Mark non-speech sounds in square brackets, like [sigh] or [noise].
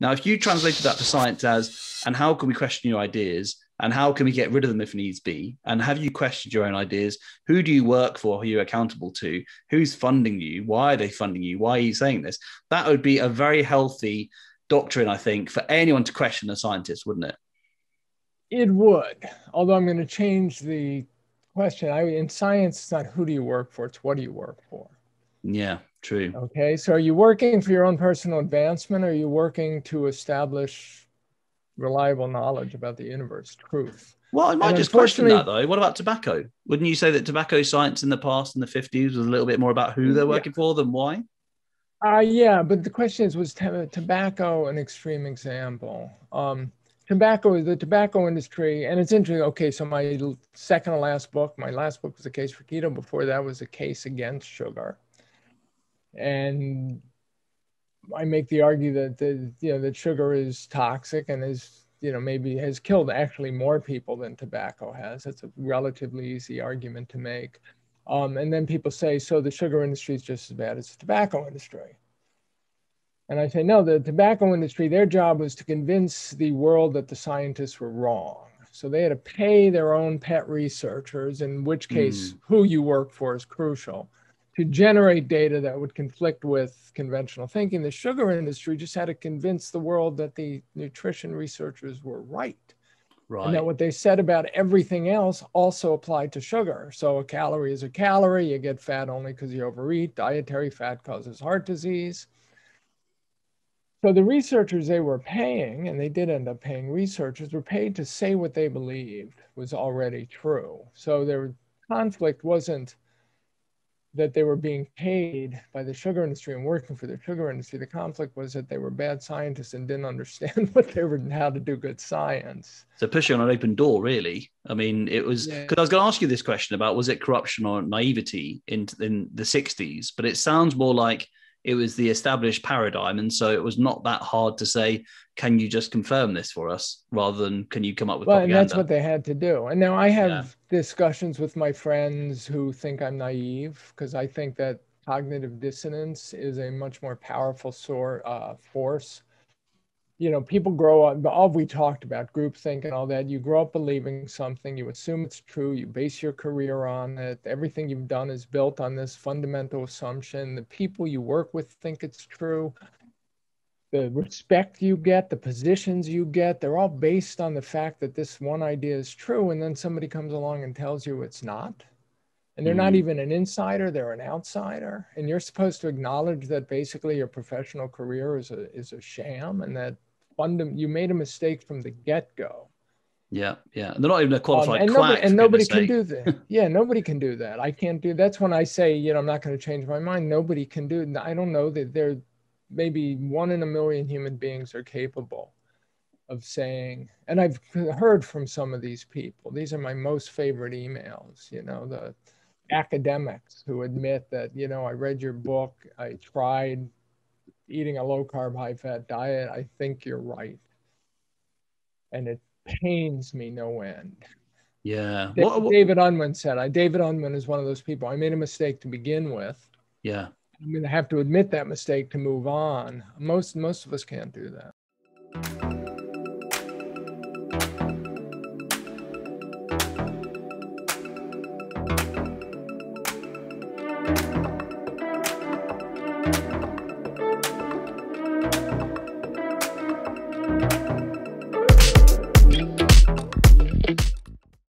Now, if you translated that to science as, and how can we question your ideas? And how can we get rid of them if needs be? And have you questioned your own ideas? Who do you work for? Who are you accountable to? Who's funding you? Why are they funding you? Why are you saying this? That would be a very healthy doctrine, I think, for anyone to question a scientist, wouldn't it? It would. Although I'm going to change the question. I in science, it's not who do you work for; it's what do you work for. Yeah, true. Okay, so are you working for your own personal advancement, or are you working to establish reliable knowledge about the universe, truth? Well, I might And just question that though. What about tobacco? Wouldn't you say that tobacco science in the past in the 50s was a little bit more about who they're Yeah. working for than why? Uh, yeah, but the question is, was to- tobacco an extreme example? Um, tobacco, is the tobacco industry, and it's interesting. Okay, so my second to last book, my last book was a case for keto. Before that was a case against sugar, and I make the argument that the you know that sugar is toxic and is you know maybe has killed actually more people than tobacco has. That's a relatively easy argument to make. Um, and then people say, so the sugar industry is just as bad as the tobacco industry. And I say, no, the tobacco industry, their job was to convince the world that the scientists were wrong. So they had to pay their own pet researchers, in which case, who you work for is crucial, to generate data that would conflict with conventional thinking. The sugar industry just had to convince the world that the nutrition researchers were right Right. and that what they said about everything else also applied to sugar. So a calorie is a calorie. You get fat only because you overeat. Dietary fat causes heart disease. So the researchers they were paying, and they did end up paying researchers, were paid to say what they believed was already true. So their conflict wasn't that they were being paid by the sugar industry and working for the sugar industry. The conflict was that they were bad scientists and didn't [laughs] understand what they were how to do good science. So pushing on an open door, really. I mean, it was Yeah. because I was going to ask you this question about was it corruption or naivety in in the '60s, but it sounds more like it was the established paradigm, and so it was not that hard to say, "Can you just confirm this for us?" rather than "Can you come up with Well, and that's what they had to do. And now I have Yeah. discussions with my friends who think I'm naive because I think that cognitive dissonance is a much more powerful sort uh, force. You know, people grow up. All we talked about groupthink and all that. You grow up believing something. You assume it's true. You base your career on it. Everything you've done is built on this fundamental assumption. The people you work with think it's true the respect you get, the positions you get, they're all based on the fact that this one idea is true. And then somebody comes along and tells you it's not. And they're not Mhm. even an insider, they're an outsider. And you're supposed to acknowledge that basically your professional career is a, is a sham and that fundam- you made a mistake from the get go. yeah, yeah, they're not even a Um, qualified and quack. nobody, and nobody can do that. [laughs] Yeah, nobody can do that. I can't do. That's when I say, you know, I'm not going to change my mind. Nobody can do. it. I don't know that there, maybe one in a million human beings are capable of saying. And I've heard from some of these people. These are my most favorite emails. You know, the academics who admit that, you know, I read your book. I tried eating a low carb, high fat diet. I think you're right. And it pains me no end. Yeah, Da- what, what- David Unwin said, I, David Unwin is one of those people. I made a mistake to begin with. yeah. I'm going to have to admit that mistake to move on. Most, most of us can't do that.